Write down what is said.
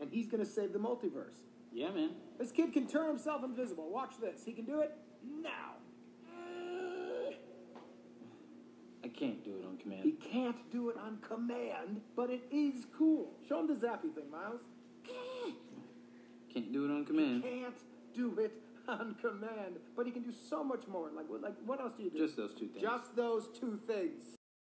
and he's going to save the multiverse. Yeah, man. This kid can turn himself invisible. Watch this. He can do it now. I can't do it on command. He can't do it on command, but it is cool. Show him the zappy thing, Miles. Can't do it on command. Can't do it on command, but he can do so much more. Like what? Like what else do you do? Just those two things. Just those two things.